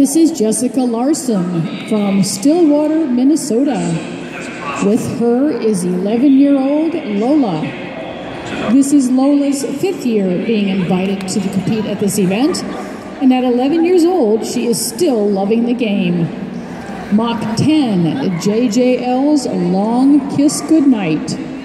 This is Jessica Larson from Stillwater, Minnesota. With her is 11 year old Lola. This is Lola's fifth year being invited to compete at this event, and at 11 years old, she is still loving the game. Mach 10, JJL's Long Kiss Goodnight.